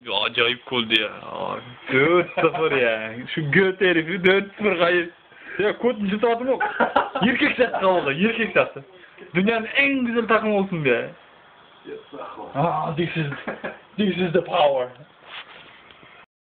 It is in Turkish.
Ya acayip goldu ya. 4-0 ya. Şu göt herifi 4-0 kayıp. Ya kod cüzdatım yok. Yirkek sattı oldu. Yirkek sattı. Dünyanın en güzel takım olsun diye. Ah, this is this is the power.